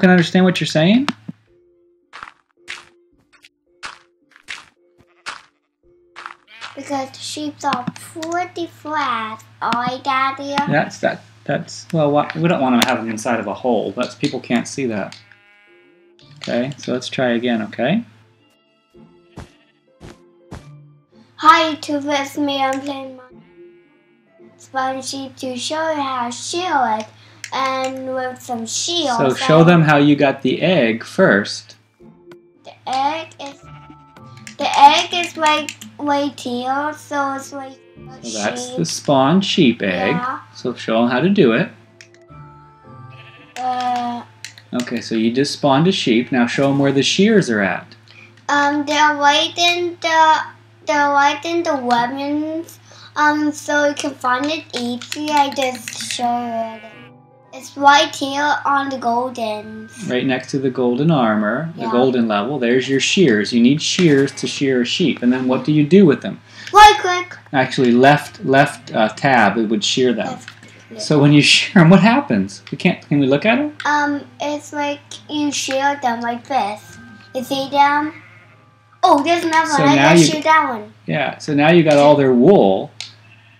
can understand what you're saying? Because the sheep are pretty flat. Alright, Daddy? That's that. That's well. We don't want to have them inside of a hole. That's people can't see that. Okay, so let's try again. Okay. Hi, to this me. I'm playing my sponge sheep to show you how to it, and with some shields. So show them how you got the egg first. The egg is the egg is like right here, so it's like So that's sheep. the spawn sheep egg. Yeah. So show them how to do it. Uh, Okay, so you just spawned a sheep. Now show them where the shears are at. um, they're right in the they're right in the weapons. Um, so you can find it easy. I just show it. It's right here on the golden. Right next to the golden armor, the golden level. There's your shears. You need shears to shear a sheep. And then what do you do with them? Right click. Actually, left left uh, tab it would shear them. So when you shear them, what happens? We can't. Can we look at them? Um, it's like you shear them like this. You see them? Oh, there's another So one. now I you- just shoot that one. Yeah. So now you got all their wool,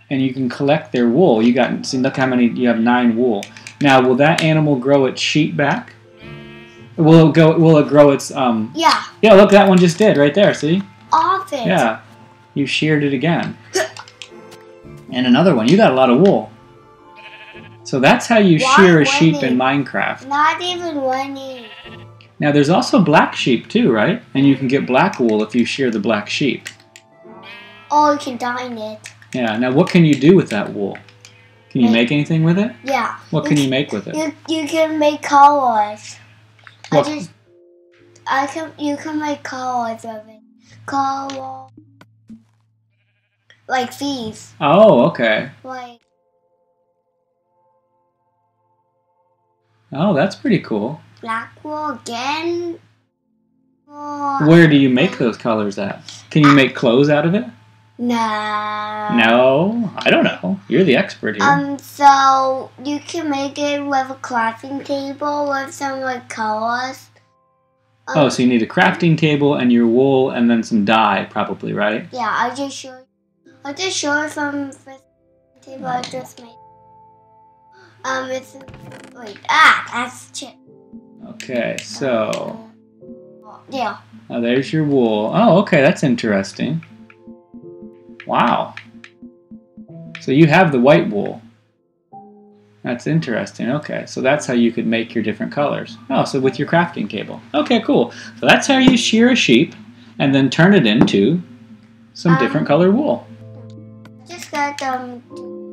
and you can collect their wool. You got. See, look how many. You have nine wool. Now, will that animal grow its sheep back? Will it go? Will it grow its um? Yeah, Yeah. Look, that one just did right there. See? it. Yeah. You sheared it again. And another one. You got a lot of wool. So that's how you Why shear a sheep in? Minecraft. Not even one. Now there's also black sheep too, right? And you can get black wool if you shear the black sheep. Oh, you can dye it. Yeah. Now what can you do with that wool? Can you Make- make anything with it? Yeah. What can you make with it? You you can make colors. What- I just I can you can make colors of it. Color like these. Oh, okay. Like Oh, that's pretty cool. black wool again. Where do you make those colors at? Can you make clothes out of it? No. No, I don't know. You're the expert here. Um, so you can make it with a crafting table with some like colors. Um, oh, so you need a crafting table and your wool and then some dye, probably, right? yeah, I just show. I just showed from this table. I just made. Um, it's wait ah that's chip. Okay, so yeah. oh, there's your wool. Oh, okay, that's interesting. Wow. So you have the white wool. That's interesting. Okay, so that's how you could make your different colors. Oh, so with your crafting table. Okay, cool. So that's how you shear a sheep and then turn it into some Um, different color wool. Just got um.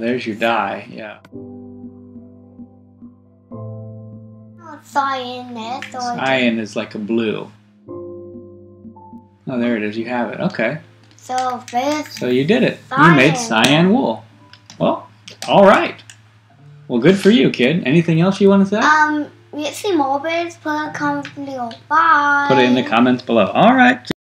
There's your dye. Yeah. Cyan or Cyan is like a blue. Oh, there it is. You have it. Okay. so this So you did it. You made Cyan. cyan wool. Well, all right. Well, good for you, kid. Anything else you want to say? um. We see more bits. Put a comment below. Bye. Put it in the comments below. All right.